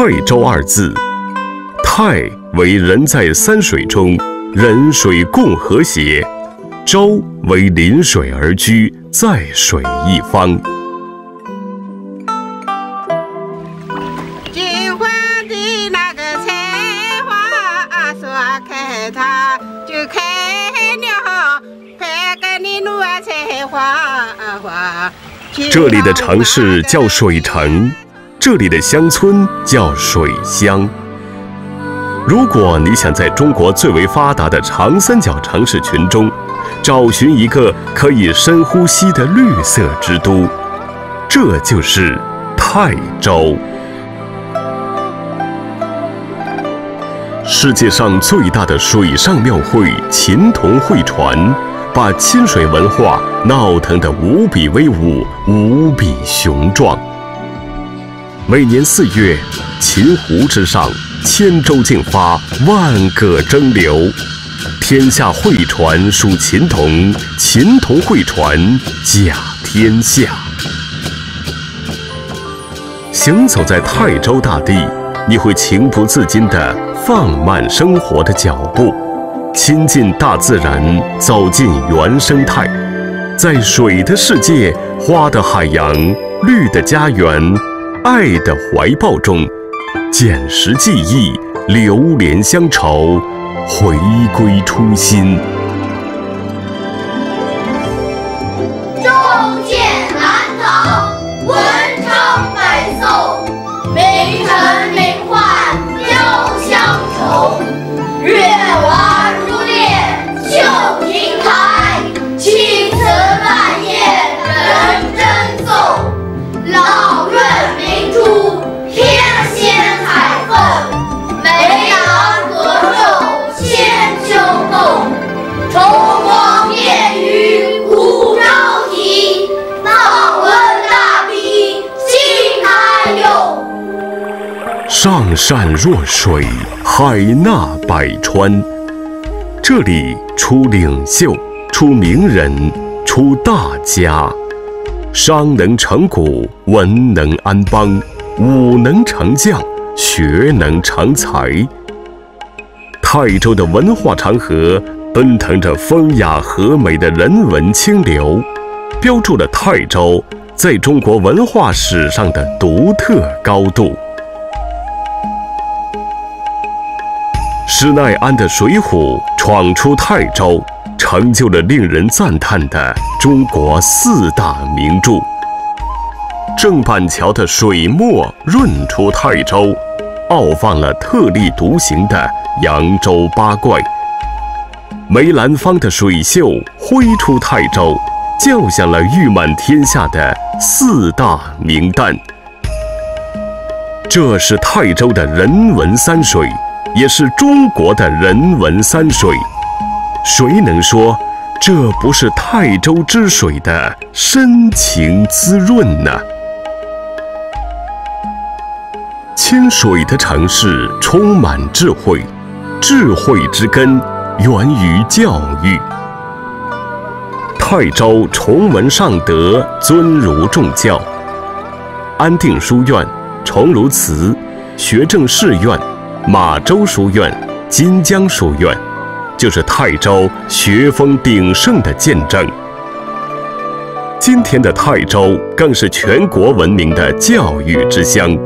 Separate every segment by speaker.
Speaker 1: 泰州二字，泰为人在三水中，人水共和谐；州为临水而居，在水一方。
Speaker 2: 开它就开了，快给你弄菜花花。
Speaker 1: 这里的城市叫水城。这里的乡村叫水乡。如果你想在中国最为发达的长三角城市群中，找寻一个可以深呼吸的绿色之都，这就是泰州。世界上最大的水上庙会——秦童会船，把亲水文化闹腾得无比威武、无比雄壮。每年四月，秦湖之上，千舟竞发，万舸争流。天下会船属秦童，秦童会船甲天下。行走在泰州大地，你会情不自禁地放慢生活的脚步，亲近大自然，走进原生态，在水的世界、花的海洋、绿的家园。爱的怀抱中，捡拾记忆，流连乡愁，回归初心。上善若水，海纳百川。这里出领袖，出名人，出大家。商能成古，文能安邦，武能成将，学能成才。泰州的文化长河奔腾着风雅和美的人文清流，标注了泰州在中国文化史上的独特高度。施耐庵的《水浒》闯出泰州，成就了令人赞叹的中国四大名著。郑板桥的水墨润出泰州，傲放了特立独行的扬州八怪。梅兰芳的水袖挥出泰州，叫响了誉满天下的四大名旦。这是泰州的人文山水。也是中国的人文山水，谁能说这不是泰州之水的深情滋润呢？亲水的城市充满智慧，智慧之根源于教育。泰州崇文尚德，尊儒重教，安定书院、崇儒祠、学政士院。马州书院、金江书院，就是泰州学风鼎盛的见证。今天的泰州更是全国闻名的教育之乡。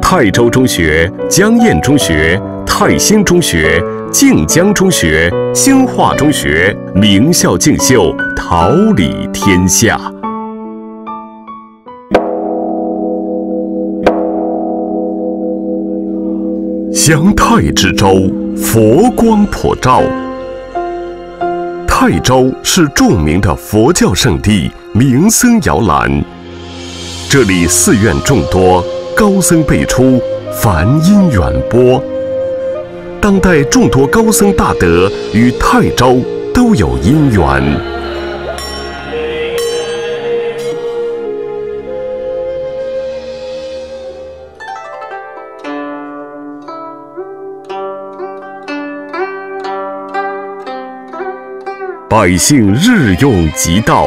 Speaker 1: 泰州中学、江堰中学、泰兴中学、靖江中学、兴化中学，名校竞秀，桃李天下。祥泰之州，佛光普照。泰州是著名的佛教圣地，名僧摇篮。这里寺院众多，高僧辈出，梵音远播。当代众多高僧大德与泰州都有因缘。百姓日用即道，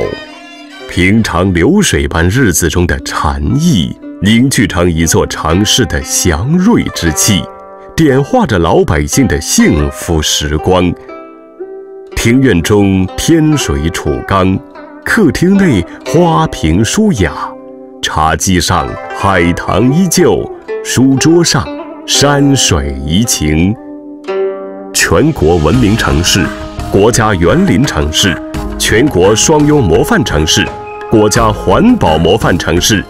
Speaker 1: 平常流水般日子中的禅意，凝聚成一座城市的祥瑞之气，点化着老百姓的幸福时光。庭院中天水楚刚，客厅内花瓶舒雅，茶几上海棠依旧，书桌上山水怡情。全国文明城市。国家园林城市，全国双优模范城市，国家环保模范城市，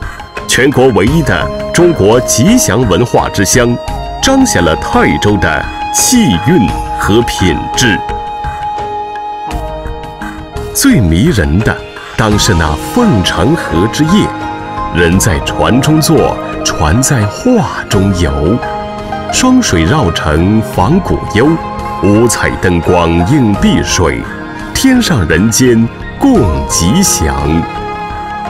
Speaker 1: 全国唯一的中国吉祥文化之乡，彰显了泰州的气韵和品质。最迷人的，当是那凤城河之夜，人在船中坐，船在画中游，双水绕城访古幽。五彩灯光映碧水，天上人间共吉祥。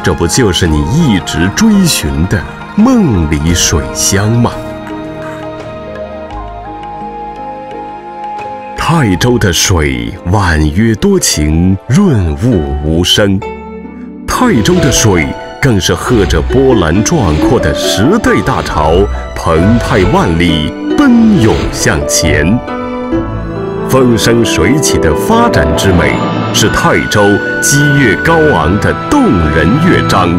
Speaker 1: 这不就是你一直追寻的梦里水乡吗？泰州的水婉约多情，润物无声；泰州的水更是和着波澜壮阔的时代大潮，澎湃万里，奔涌向前。风生水起的发展之美，是泰州激越高昂的动人乐章。